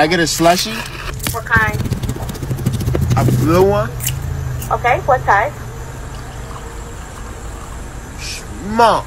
I get a slushy? What kind? A blue one? Okay, what size? Mom.